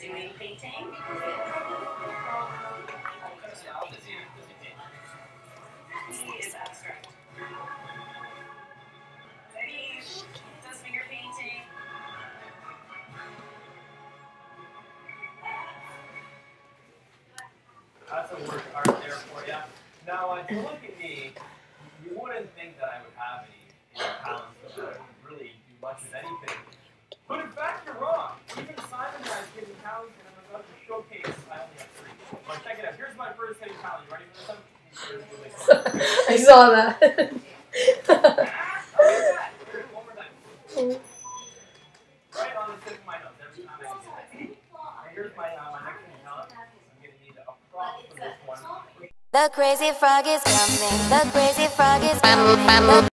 you're doing painting. Finger painting. That's a work of art there for you. Now, if you look at me, you wouldn't think that I would have any, any talents that I would really do much of anything. But in fact, you're wrong. Even Simon has given talents, and I'm about to showcase. I only have three. But check it out. Here's my first hidden talent. You ready for this one? Here's the next one. I saw that. How is that? Here, one more time. Right on the tip of my nose every time I do that. And here's my, uh, my next hidden talent. I'm going to need a prop for this one. The crazy frog is coming. The crazy frog is coming. The